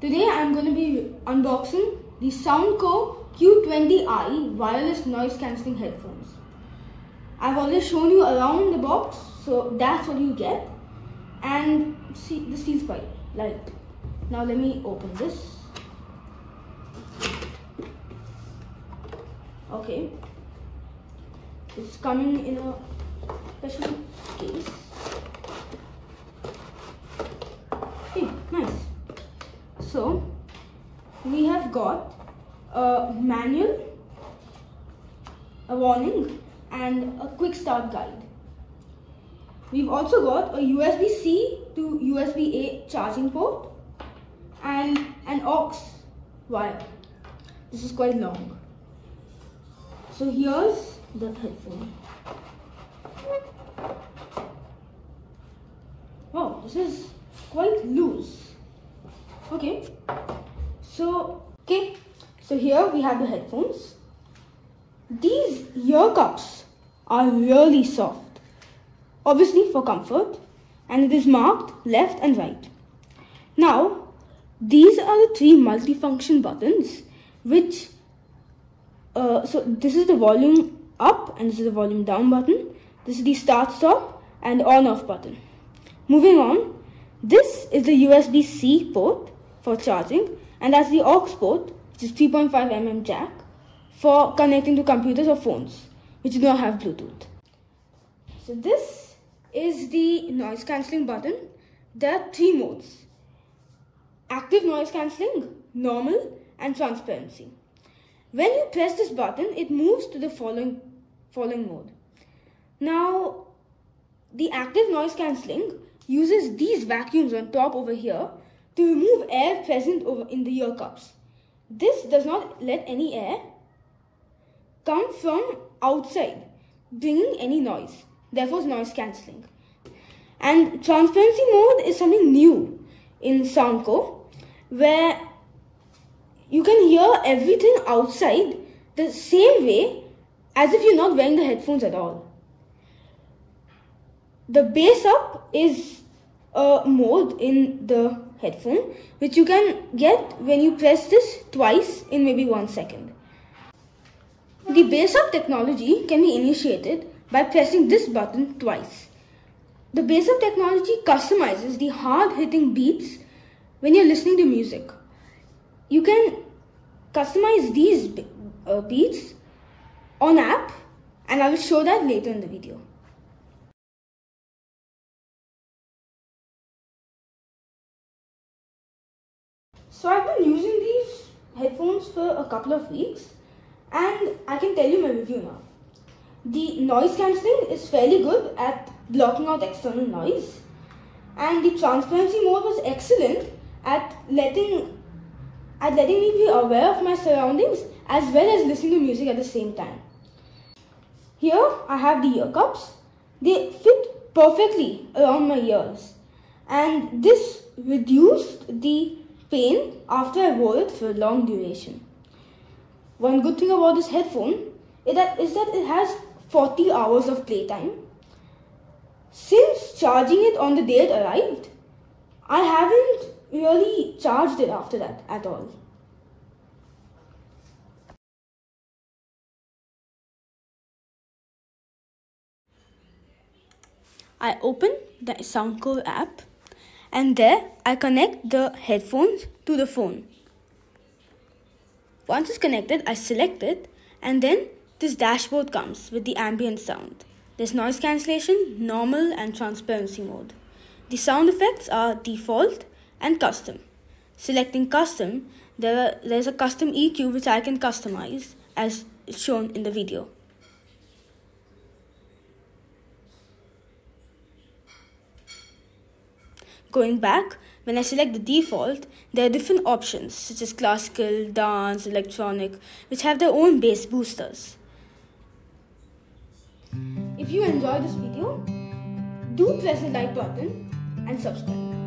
today I'm going to be unboxing the Soundcore Q20i wireless noise cancelling headphones. I've already shown you around the box, so that's what you get. And see, the feels quite light. Now let me open this. Okay. It's coming in a special case. Okay, nice. So, we have got a manual, a warning and a quick start guide. We've also got a USB-C to USB-A charging port and an aux wire. This is quite long. So here's the headphone. Wow, this is quite loose. Okay, so okay, so here we have the headphones. These ear cups are really soft, obviously for comfort, and it is marked left and right. Now, these are the three multifunction buttons which uh, so this is the volume up and this is the volume down button. This is the start stop and on off button. Moving on, this is the USB-C port for charging and that's the aux port which is 3.5 mm jack for connecting to computers or phones which do not have Bluetooth. So this is the noise cancelling button. There are three modes. Active noise cancelling, normal and transparency. When you press this button, it moves to the following, following mode. Now, the active noise cancelling uses these vacuums on top over here to remove air present over in the ear cups. This does not let any air come from outside, bringing any noise. Therefore, noise cancelling. And transparency mode is something new in Soundcore, where you can hear everything outside the same way as if you're not wearing the headphones at all. The bass up is a mode in the headphone which you can get when you press this twice in maybe one second. The bass up technology can be initiated by pressing this button twice. The bass up technology customizes the hard hitting beats when you're listening to music you can customize these uh, beats on app and I will show that later in the video. So I've been using these headphones for a couple of weeks and I can tell you my review now. The noise cancelling is fairly good at blocking out external noise and the transparency mode was excellent at letting at letting me be aware of my surroundings as well as listening to music at the same time. Here I have the ear cups. They fit perfectly around my ears and this reduced the pain after I wore it for a long duration. One good thing about this headphone is that, is that it has 40 hours of playtime. Since charging it on the day it arrived, I haven't really charged it after that at all. I open the Soundcore app and there I connect the headphones to the phone. Once it's connected, I select it and then this dashboard comes with the ambient sound. There's noise cancellation, normal and transparency mode. The sound effects are default and custom. Selecting custom, there there's a custom EQ which I can customize as shown in the video. Going back, when I select the default, there are different options such as classical, dance, electronic, which have their own bass boosters. If you enjoyed this video, do press the like button and subscribe.